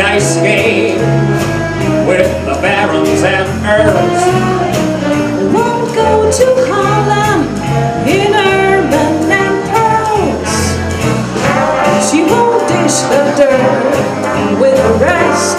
Dice games with the barons and earls. Won't go to Harlem in ermine and pearls. She won't dish the dirt with the rest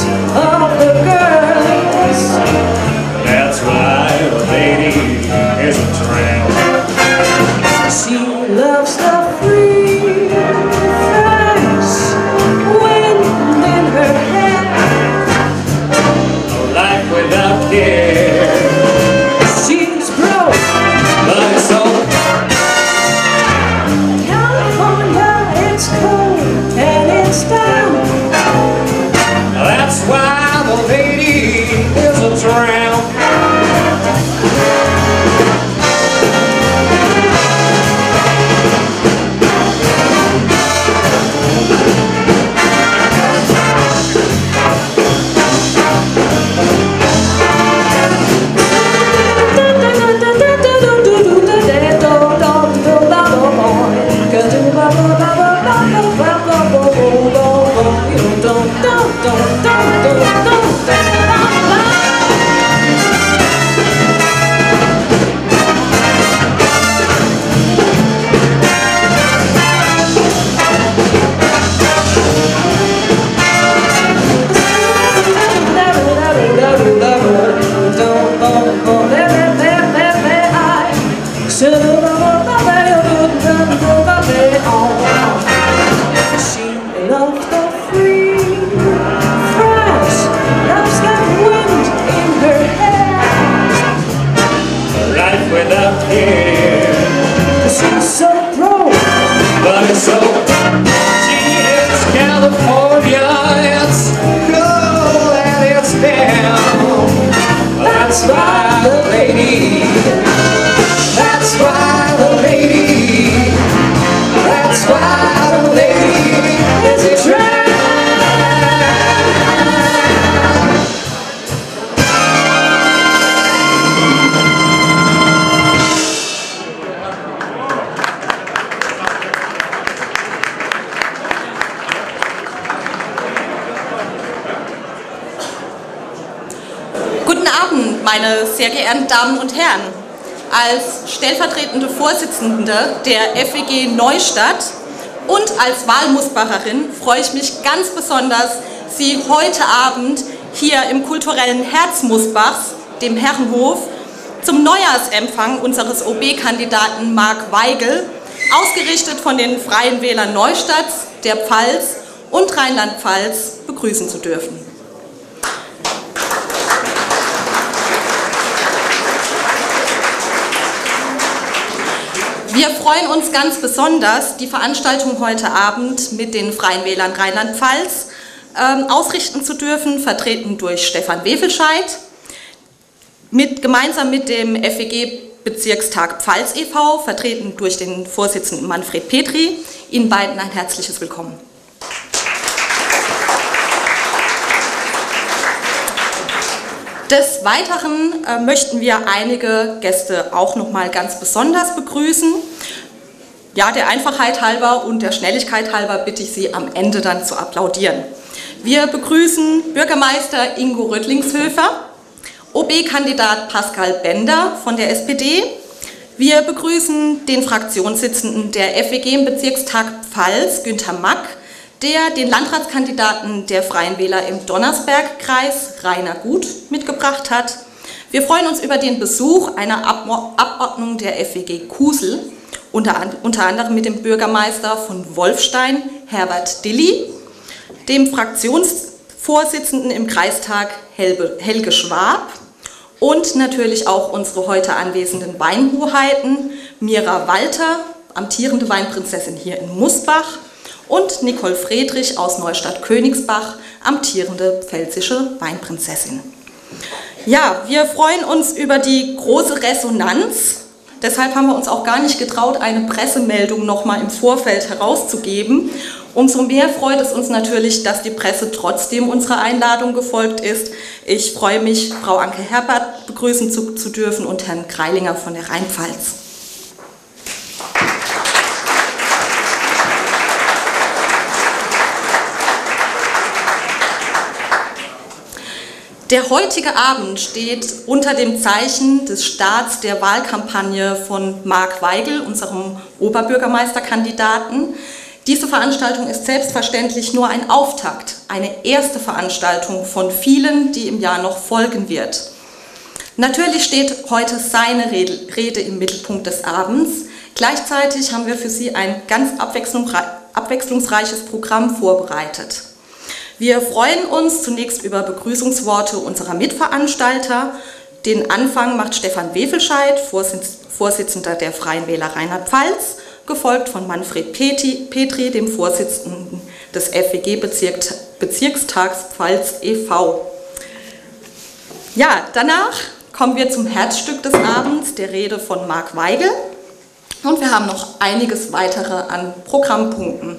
meine sehr geehrten Damen und Herren. Als stellvertretende Vorsitzende der FWG Neustadt und als Wahlmusbacherin freue ich mich ganz besonders, Sie heute Abend hier im kulturellen Herz Musbachs, dem Herrenhof, zum Neujahrsempfang unseres OB-Kandidaten Marc Weigel, ausgerichtet von den Freien Wählern Neustadts, der Pfalz und Rheinland-Pfalz, begrüßen zu dürfen. Wir freuen uns ganz besonders, die Veranstaltung heute Abend mit den Freien Wählern Rheinland-Pfalz ähm, ausrichten zu dürfen, vertreten durch Stefan Wefelscheid, mit, gemeinsam mit dem FWG Bezirkstag Pfalz e.V., vertreten durch den Vorsitzenden Manfred Petri. Ihnen beiden ein herzliches Willkommen. Des Weiteren äh, möchten wir einige Gäste auch noch mal ganz besonders begrüßen. Ja, der Einfachheit halber und der Schnelligkeit halber bitte ich Sie am Ende dann zu applaudieren. Wir begrüßen Bürgermeister Ingo Röttlingshöfer, OB-Kandidat Pascal Bender von der SPD. Wir begrüßen den Fraktionssitzenden der FWG im Bezirkstag Pfalz, Günther Mack, der den Landratskandidaten der Freien Wähler im Donnersbergkreis, Rainer Gut, mitgebracht hat. Wir freuen uns über den Besuch einer Abordnung der FWG Kusel, unter, unter anderem mit dem Bürgermeister von Wolfstein, Herbert Dilly, dem Fraktionsvorsitzenden im Kreistag Helge Schwab und natürlich auch unsere heute anwesenden Weinhoheiten, Mira Walter, amtierende Weinprinzessin hier in Musbach, und Nicole Friedrich aus Neustadt-Königsbach, amtierende pfälzische Weinprinzessin. Ja, wir freuen uns über die große Resonanz. Deshalb haben wir uns auch gar nicht getraut, eine Pressemeldung noch mal im Vorfeld herauszugeben. Umso mehr freut es uns natürlich, dass die Presse trotzdem unserer Einladung gefolgt ist. Ich freue mich, Frau Anke Herbert begrüßen zu, zu dürfen und Herrn Kreilinger von der Rheinpfalz. Der heutige Abend steht unter dem Zeichen des Starts der Wahlkampagne von Marc Weigel, unserem Oberbürgermeisterkandidaten. Diese Veranstaltung ist selbstverständlich nur ein Auftakt, eine erste Veranstaltung von vielen, die im Jahr noch folgen wird. Natürlich steht heute seine Rede im Mittelpunkt des Abends. Gleichzeitig haben wir für Sie ein ganz abwechslungsreiches Programm vorbereitet. Wir freuen uns zunächst über Begrüßungsworte unserer Mitveranstalter. Den Anfang macht Stefan Wefelscheid, Vorsitzender der Freien Wähler Rheinland-Pfalz, gefolgt von Manfred Petri, dem Vorsitzenden des FWG -Bezirk Bezirkstags Pfalz e.V. Ja, danach kommen wir zum Herzstück des Abends, der Rede von Marc Weigel. Und wir haben noch einiges weitere an Programmpunkten.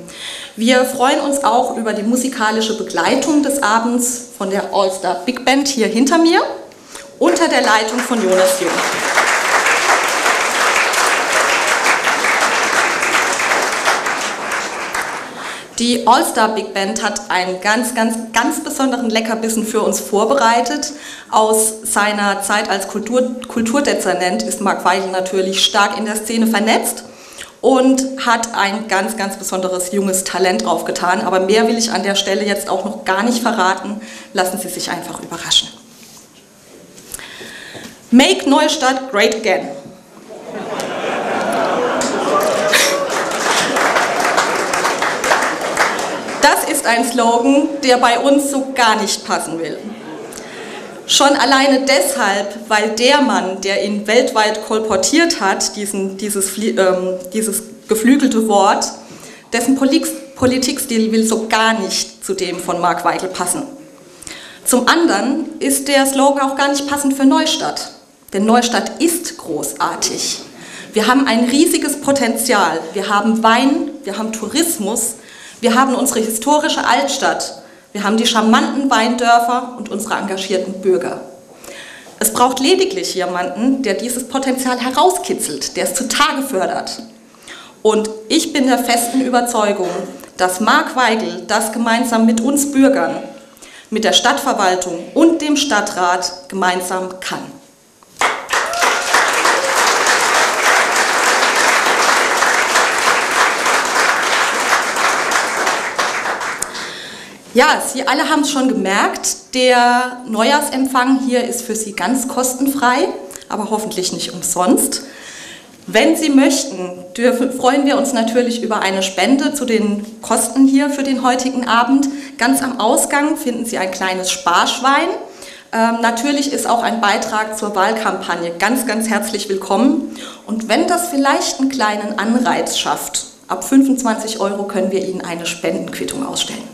Wir freuen uns auch über die musikalische Begleitung des Abends von der All-Star Big Band hier hinter mir unter der Leitung von Jonas Jung. Die All-Star Big Band hat einen ganz, ganz, ganz besonderen Leckerbissen für uns vorbereitet. Aus seiner Zeit als Kultur, Kulturdezernent ist Mark Weigel natürlich stark in der Szene vernetzt und hat ein ganz, ganz besonderes junges Talent draufgetan. Aber mehr will ich an der Stelle jetzt auch noch gar nicht verraten. Lassen Sie sich einfach überraschen. Make Neustadt great again. Das ist ein Slogan, der bei uns so gar nicht passen will. Schon alleine deshalb, weil der Mann, der ihn weltweit kolportiert hat, diesen, dieses, ähm, dieses geflügelte Wort, dessen Politikstil will so gar nicht zu dem von Mark Weigel passen. Zum anderen ist der Slogan auch gar nicht passend für Neustadt, denn Neustadt ist großartig. Wir haben ein riesiges Potenzial. Wir haben Wein, wir haben Tourismus, wir haben unsere historische Altstadt, wir haben die charmanten Weindörfer und unsere engagierten Bürger. Es braucht lediglich jemanden, der dieses Potenzial herauskitzelt, der es zutage fördert. Und ich bin der festen Überzeugung, dass Marc Weigel das gemeinsam mit uns Bürgern, mit der Stadtverwaltung und dem Stadtrat gemeinsam kann. Ja, Sie alle haben es schon gemerkt, der Neujahrsempfang hier ist für Sie ganz kostenfrei, aber hoffentlich nicht umsonst. Wenn Sie möchten, dürfen, freuen wir uns natürlich über eine Spende zu den Kosten hier für den heutigen Abend. Ganz am Ausgang finden Sie ein kleines Sparschwein. Ähm, natürlich ist auch ein Beitrag zur Wahlkampagne ganz, ganz herzlich willkommen. Und wenn das vielleicht einen kleinen Anreiz schafft, ab 25 Euro können wir Ihnen eine Spendenquittung ausstellen.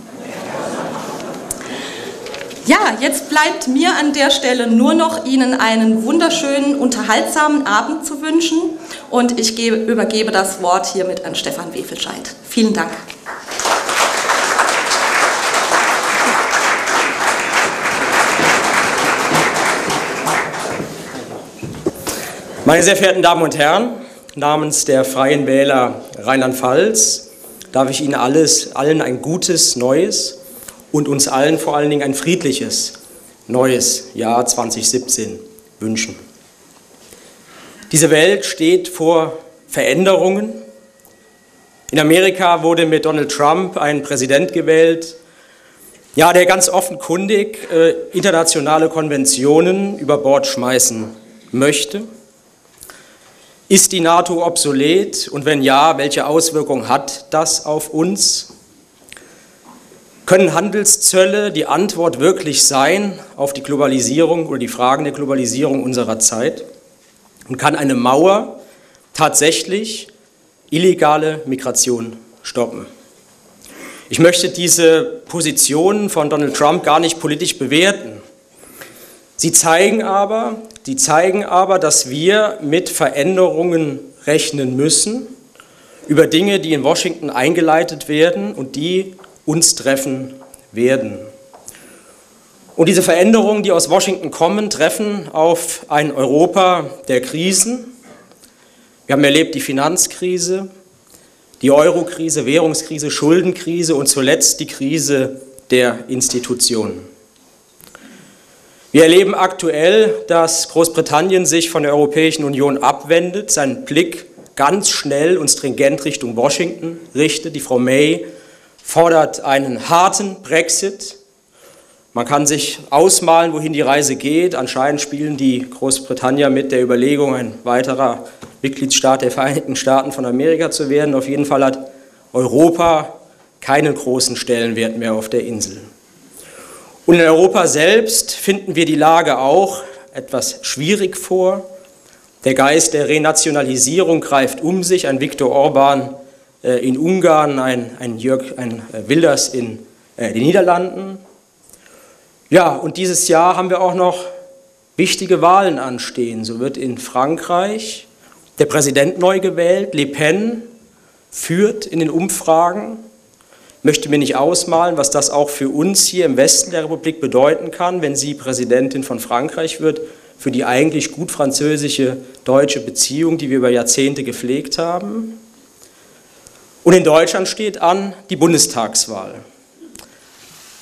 Ja, jetzt bleibt mir an der Stelle nur noch Ihnen einen wunderschönen, unterhaltsamen Abend zu wünschen und ich gebe, übergebe das Wort hiermit an Stefan Wefelscheid. Vielen Dank. Meine sehr verehrten Damen und Herren, namens der Freien Wähler Rheinland-Pfalz darf ich Ihnen alles, allen ein gutes Neues und uns allen vor allen Dingen ein friedliches neues Jahr 2017 wünschen. Diese Welt steht vor Veränderungen. In Amerika wurde mit Donald Trump ein Präsident gewählt, ja, der ganz offenkundig äh, internationale Konventionen über Bord schmeißen möchte. Ist die NATO obsolet und wenn ja, welche Auswirkungen hat das auf uns? Können Handelszölle die Antwort wirklich sein auf die Globalisierung oder die Fragen der Globalisierung unserer Zeit? Und kann eine Mauer tatsächlich illegale Migration stoppen? Ich möchte diese Positionen von Donald Trump gar nicht politisch bewerten. Sie zeigen aber, die zeigen aber, dass wir mit Veränderungen rechnen müssen über Dinge, die in Washington eingeleitet werden und die uns treffen werden. Und diese Veränderungen, die aus Washington kommen, treffen auf ein Europa der Krisen. Wir haben erlebt die Finanzkrise, die Eurokrise, Währungskrise, Schuldenkrise und zuletzt die Krise der Institutionen. Wir erleben aktuell, dass Großbritannien sich von der Europäischen Union abwendet, seinen Blick ganz schnell und stringent Richtung Washington richtet. Die Frau May fordert einen harten Brexit. Man kann sich ausmalen, wohin die Reise geht. Anscheinend spielen die Großbritannier mit der Überlegung, ein weiterer Mitgliedstaat der Vereinigten Staaten von Amerika zu werden. Auf jeden Fall hat Europa keinen großen Stellenwert mehr auf der Insel. Und in Europa selbst finden wir die Lage auch etwas schwierig vor. Der Geist der Renationalisierung greift um sich. Ein Viktor Orban in Ungarn, ein, ein Jörg ein äh, Wilders in äh, den Niederlanden. Ja, und dieses Jahr haben wir auch noch wichtige Wahlen anstehen. So wird in Frankreich der Präsident neu gewählt. Le Pen führt in den Umfragen. Möchte mir nicht ausmalen, was das auch für uns hier im Westen der Republik bedeuten kann, wenn sie Präsidentin von Frankreich wird, für die eigentlich gut französische deutsche Beziehung, die wir über Jahrzehnte gepflegt haben. Und in Deutschland steht an die Bundestagswahl.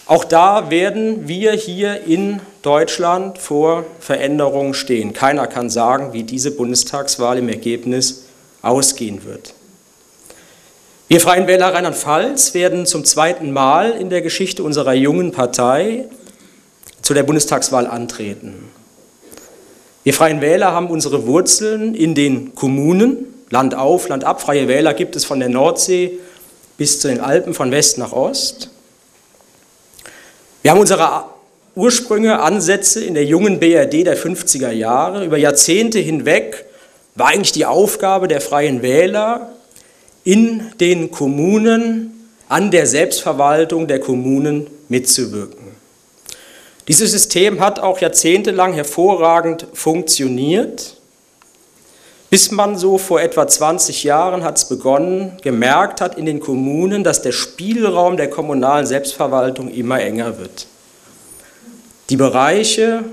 Auch da werden wir hier in Deutschland vor Veränderungen stehen. Keiner kann sagen, wie diese Bundestagswahl im Ergebnis ausgehen wird. Wir Freien Wähler Rheinland-Pfalz werden zum zweiten Mal in der Geschichte unserer jungen Partei zu der Bundestagswahl antreten. Wir Freien Wähler haben unsere Wurzeln in den Kommunen, Land auf, Land ab. Freie Wähler gibt es von der Nordsee bis zu den Alpen, von West nach Ost. Wir haben unsere Ursprünge, Ansätze in der jungen BRD der 50er Jahre. Über Jahrzehnte hinweg war eigentlich die Aufgabe der Freien Wähler, in den Kommunen an der Selbstverwaltung der Kommunen mitzuwirken. Dieses System hat auch jahrzehntelang hervorragend funktioniert bis man so vor etwa 20 Jahren hat es begonnen, gemerkt hat in den Kommunen, dass der Spielraum der kommunalen Selbstverwaltung immer enger wird. Die Bereiche,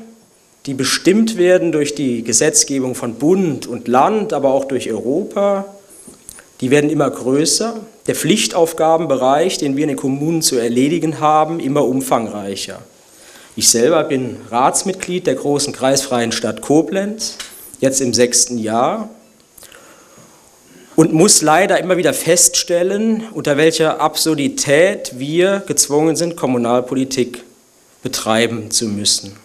die bestimmt werden durch die Gesetzgebung von Bund und Land, aber auch durch Europa, die werden immer größer. Der Pflichtaufgabenbereich, den wir in den Kommunen zu erledigen haben, immer umfangreicher. Ich selber bin Ratsmitglied der großen kreisfreien Stadt Koblenz jetzt im sechsten Jahr und muss leider immer wieder feststellen, unter welcher Absurdität wir gezwungen sind, Kommunalpolitik betreiben zu müssen.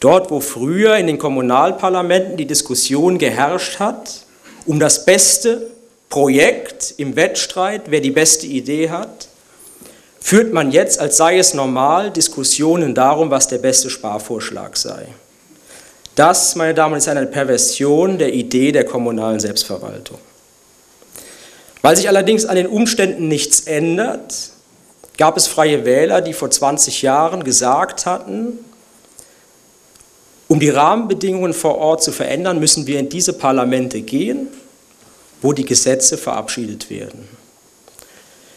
Dort, wo früher in den Kommunalparlamenten die Diskussion geherrscht hat, um das beste Projekt im Wettstreit, wer die beste Idee hat, führt man jetzt, als sei es normal, Diskussionen darum, was der beste Sparvorschlag sei. Das, meine Damen und Herren, ist eine Perversion der Idee der kommunalen Selbstverwaltung. Weil sich allerdings an den Umständen nichts ändert, gab es freie Wähler, die vor 20 Jahren gesagt hatten, um die Rahmenbedingungen vor Ort zu verändern, müssen wir in diese Parlamente gehen, wo die Gesetze verabschiedet werden.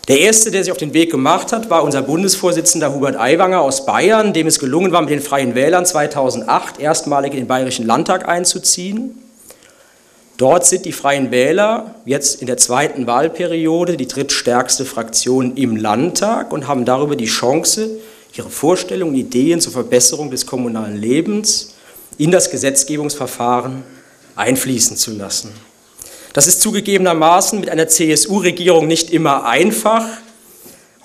Der erste, der sich auf den Weg gemacht hat, war unser Bundesvorsitzender Hubert Aiwanger aus Bayern, dem es gelungen war, mit den Freien Wählern 2008 erstmalig in den Bayerischen Landtag einzuziehen. Dort sind die Freien Wähler jetzt in der zweiten Wahlperiode die drittstärkste Fraktion im Landtag und haben darüber die Chance, ihre Vorstellungen, Ideen zur Verbesserung des kommunalen Lebens in das Gesetzgebungsverfahren einfließen zu lassen. Das ist zugegebenermaßen mit einer CSU-Regierung nicht immer einfach.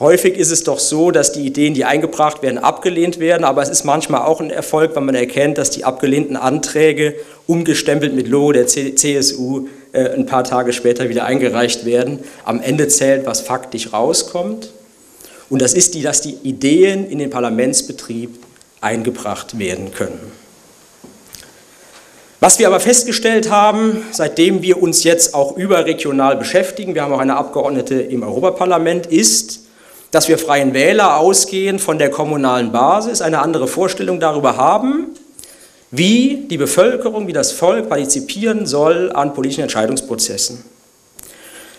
Häufig ist es doch so, dass die Ideen, die eingebracht werden, abgelehnt werden, aber es ist manchmal auch ein Erfolg, wenn man erkennt, dass die abgelehnten Anträge umgestempelt mit Logo der CSU äh, ein paar Tage später wieder eingereicht werden. Am Ende zählt, was faktisch rauskommt. Und das ist die, dass die Ideen in den Parlamentsbetrieb eingebracht werden können. Was wir aber festgestellt haben, seitdem wir uns jetzt auch überregional beschäftigen, wir haben auch eine Abgeordnete im Europaparlament, ist, dass wir Freien Wähler ausgehend von der kommunalen Basis eine andere Vorstellung darüber haben, wie die Bevölkerung, wie das Volk partizipieren soll an politischen Entscheidungsprozessen.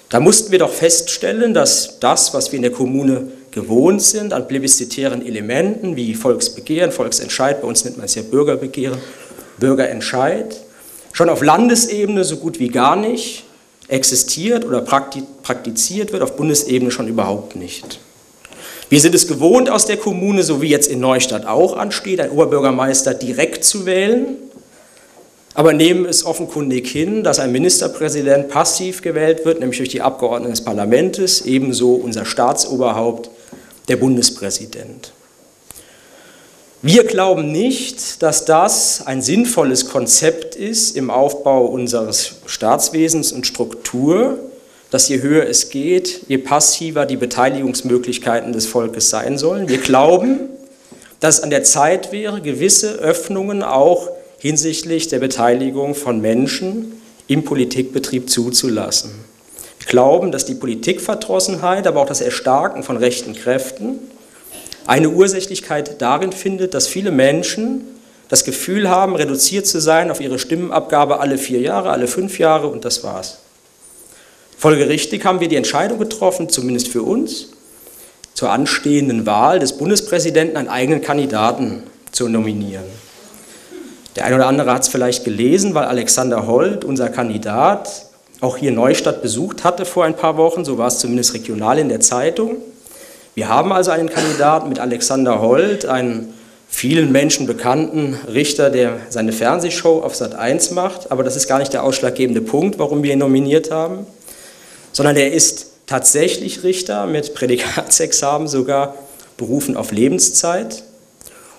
Da mussten wir doch feststellen, dass das, was wir in der Kommune gewohnt sind, an plebiszitären Elementen wie Volksbegehren, Volksentscheid, bei uns nennt man es ja Bürgerbegehren, Bürgerentscheid, schon auf Landesebene so gut wie gar nicht existiert oder praktiziert wird, auf Bundesebene schon überhaupt nicht. Wir sind es gewohnt aus der Kommune, so wie jetzt in Neustadt auch ansteht, einen Oberbürgermeister direkt zu wählen aber nehmen es offenkundig hin, dass ein Ministerpräsident passiv gewählt wird, nämlich durch die Abgeordneten des Parlaments, ebenso unser Staatsoberhaupt, der Bundespräsident. Wir glauben nicht, dass das ein sinnvolles Konzept ist im Aufbau unseres Staatswesens und Struktur, dass je höher es geht, je passiver die Beteiligungsmöglichkeiten des Volkes sein sollen. Wir glauben, dass es an der Zeit wäre, gewisse Öffnungen auch hinsichtlich der Beteiligung von Menschen im Politikbetrieb zuzulassen. Wir glauben, dass die Politikverdrossenheit, aber auch das Erstarken von rechten Kräften eine Ursächlichkeit darin findet, dass viele Menschen das Gefühl haben, reduziert zu sein auf ihre Stimmenabgabe alle vier Jahre, alle fünf Jahre und das war's. Folgerichtig haben wir die Entscheidung getroffen, zumindest für uns, zur anstehenden Wahl des Bundespräsidenten einen eigenen Kandidaten zu nominieren. Der eine oder andere hat es vielleicht gelesen, weil Alexander Holt, unser Kandidat, auch hier Neustadt besucht hatte vor ein paar Wochen, so war es zumindest regional in der Zeitung. Wir haben also einen Kandidaten mit Alexander Holt, einen vielen Menschen bekannten Richter, der seine Fernsehshow auf Sat 1 macht, aber das ist gar nicht der ausschlaggebende Punkt, warum wir ihn nominiert haben, sondern er ist tatsächlich Richter mit Prädikatsexamen sogar berufen auf Lebenszeit.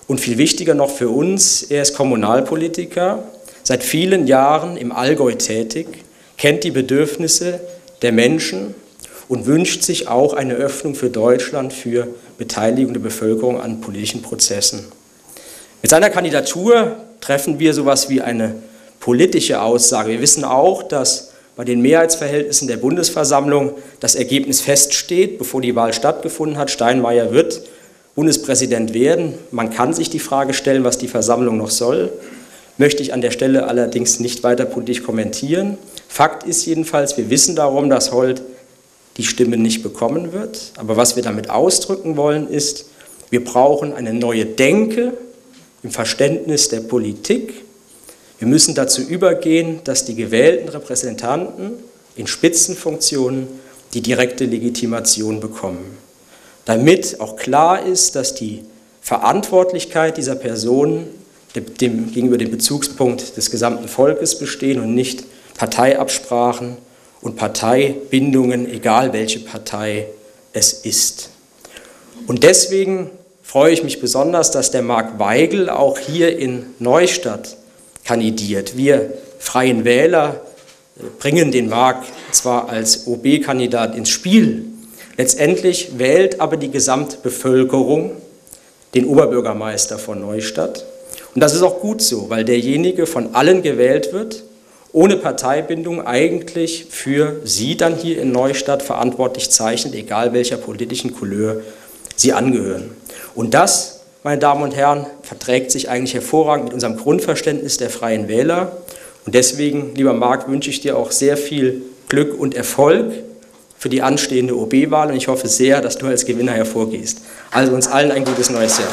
Und viel wichtiger noch für uns, er ist Kommunalpolitiker, seit vielen Jahren im Allgäu tätig, kennt die Bedürfnisse der Menschen und wünscht sich auch eine Öffnung für Deutschland für Beteiligung der Bevölkerung an politischen Prozessen. Mit seiner Kandidatur treffen wir sowas wie eine politische Aussage. Wir wissen auch, dass bei den Mehrheitsverhältnissen der Bundesversammlung das Ergebnis feststeht, bevor die Wahl stattgefunden hat. Steinmeier wird Bundespräsident werden. Man kann sich die Frage stellen, was die Versammlung noch soll. Möchte ich an der Stelle allerdings nicht weiter politisch kommentieren. Fakt ist jedenfalls, wir wissen darum, dass Holt die Stimme nicht bekommen wird. Aber was wir damit ausdrücken wollen, ist, wir brauchen eine neue Denke im Verständnis der Politik. Wir müssen dazu übergehen, dass die gewählten Repräsentanten in Spitzenfunktionen die direkte Legitimation bekommen damit auch klar ist, dass die Verantwortlichkeit dieser Person dem, gegenüber dem Bezugspunkt des gesamten Volkes bestehen und nicht Parteiabsprachen und Parteibindungen, egal welche Partei es ist. Und deswegen freue ich mich besonders, dass der Marc Weigel auch hier in Neustadt kandidiert. Wir Freien Wähler bringen den Marc zwar als OB-Kandidat ins Spiel, Letztendlich wählt aber die Gesamtbevölkerung den Oberbürgermeister von Neustadt. Und das ist auch gut so, weil derjenige von allen gewählt wird, ohne Parteibindung eigentlich für sie dann hier in Neustadt verantwortlich zeichnet, egal welcher politischen Couleur sie angehören. Und das, meine Damen und Herren, verträgt sich eigentlich hervorragend mit unserem Grundverständnis der freien Wähler. Und deswegen, lieber Marc, wünsche ich dir auch sehr viel Glück und Erfolg für die anstehende OB-Wahl und ich hoffe sehr, dass du als Gewinner hervorgehst. Also uns allen ein gutes neues Jahr.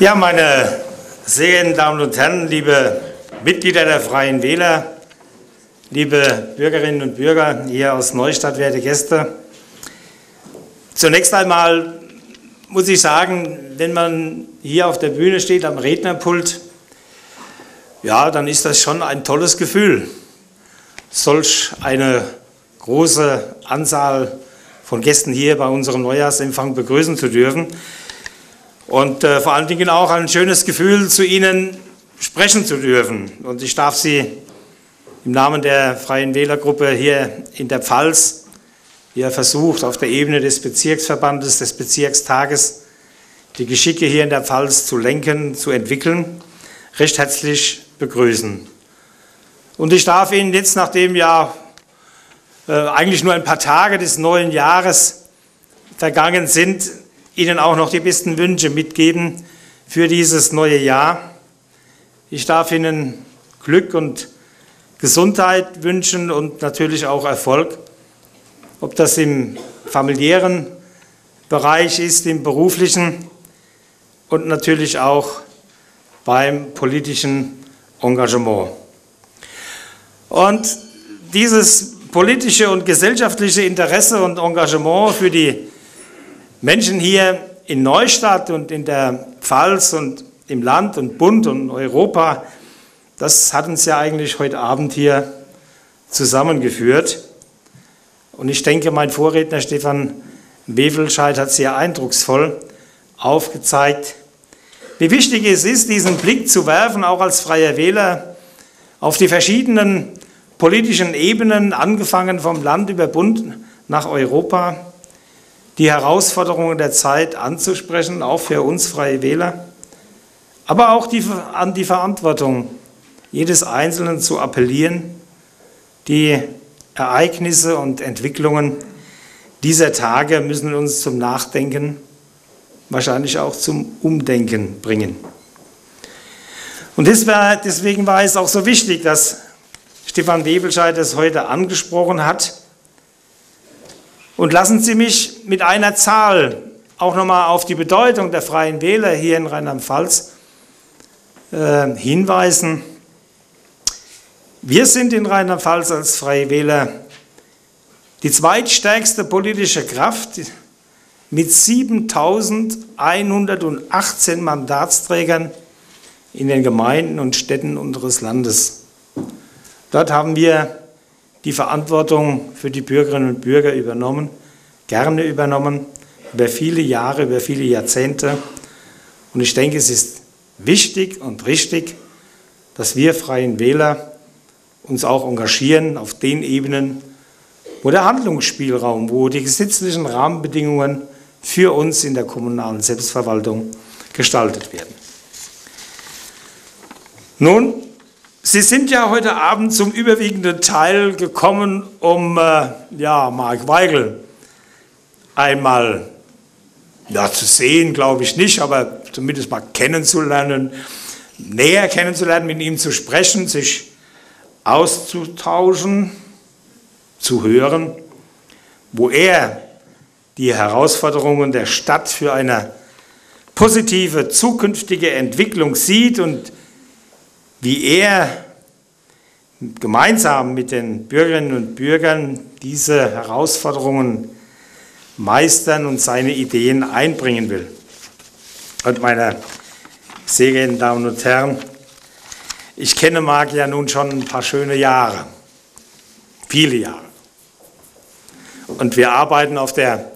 Ja, meine sehr geehrten Damen und Herren, liebe Mitglieder der Freien Wähler, liebe Bürgerinnen und Bürger hier aus Neustadt, werte Gäste. Zunächst einmal muss ich sagen, wenn man hier auf der Bühne steht am Rednerpult, ja, dann ist das schon ein tolles Gefühl, solch eine große Anzahl von Gästen hier bei unserem Neujahrsempfang begrüßen zu dürfen. Und äh, vor allen Dingen auch ein schönes Gefühl, zu Ihnen sprechen zu dürfen. Und ich darf Sie im Namen der Freien Wählergruppe hier in der Pfalz, hier versucht, auf der Ebene des Bezirksverbandes, des Bezirkstages, die Geschicke hier in der Pfalz zu lenken, zu entwickeln, recht herzlich begrüßen. Und ich darf Ihnen jetzt, nachdem ja äh, eigentlich nur ein paar Tage des neuen Jahres vergangen sind, Ihnen auch noch die besten Wünsche mitgeben für dieses neue Jahr. Ich darf Ihnen Glück und Gesundheit wünschen und natürlich auch Erfolg, ob das im familiären Bereich ist, im beruflichen und natürlich auch beim politischen Engagement. Und dieses politische und gesellschaftliche Interesse und Engagement für die Menschen hier in Neustadt und in der Pfalz und im Land und Bund und Europa das hat uns ja eigentlich heute Abend hier zusammengeführt. Und ich denke, mein Vorredner Stefan Wevelscheid hat sehr eindrucksvoll aufgezeigt, wie wichtig es ist, diesen Blick zu werfen, auch als freier Wähler, auf die verschiedenen politischen Ebenen, angefangen vom Land über Bund nach Europa, die Herausforderungen der Zeit anzusprechen, auch für uns freie Wähler, aber auch die, an die Verantwortung jedes Einzelnen zu appellieren, die Ereignisse und Entwicklungen dieser Tage müssen uns zum Nachdenken, wahrscheinlich auch zum Umdenken bringen. Und deswegen war es auch so wichtig, dass Stefan Webelscheid es heute angesprochen hat. Und lassen Sie mich mit einer Zahl auch nochmal auf die Bedeutung der Freien Wähler hier in Rheinland-Pfalz äh, hinweisen. Wir sind in Rheinland-Pfalz als Freie Wähler die zweitstärkste politische Kraft mit 7118 Mandatsträgern in den Gemeinden und Städten unseres Landes. Dort haben wir die Verantwortung für die Bürgerinnen und Bürger übernommen, gerne übernommen, über viele Jahre, über viele Jahrzehnte. Und ich denke, es ist wichtig und richtig, dass wir Freien Wähler uns auch engagieren auf den Ebenen, wo der Handlungsspielraum, wo die gesetzlichen Rahmenbedingungen für uns in der kommunalen Selbstverwaltung gestaltet werden. Nun, Sie sind ja heute Abend zum überwiegenden Teil gekommen, um äh, ja, Mark Weigel einmal ja, zu sehen, glaube ich nicht, aber zumindest mal kennenzulernen, näher kennenzulernen, mit ihm zu sprechen, sich auszutauschen, zu hören, wo er die Herausforderungen der Stadt für eine positive zukünftige Entwicklung sieht und wie er gemeinsam mit den Bürgerinnen und Bürgern diese Herausforderungen meistern und seine Ideen einbringen will. Und meine sehr geehrten Damen und Herren, ich kenne Marc ja nun schon ein paar schöne Jahre, viele Jahre. Und wir arbeiten auf der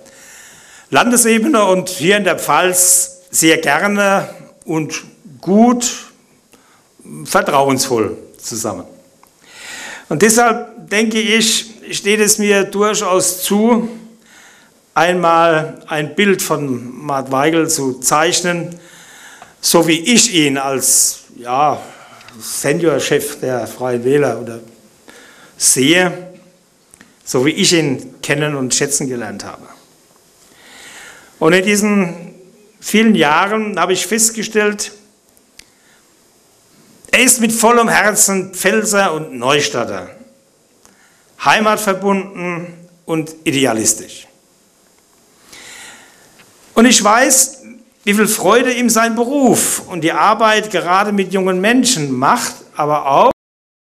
Landesebene und hier in der Pfalz sehr gerne und gut, vertrauensvoll zusammen. Und deshalb denke ich, steht es mir durchaus zu, einmal ein Bild von Mart Weigel zu zeichnen, so wie ich ihn als ja, Seniorchef der Freien Wähler oder sehe, so wie ich ihn kennen und schätzen gelernt habe. Und in diesen vielen Jahren habe ich festgestellt, er ist mit vollem Herzen Pfälzer und Neustadter, heimatverbunden und idealistisch. Und ich weiß, wie viel Freude ihm sein Beruf und die Arbeit gerade mit jungen Menschen macht, aber auch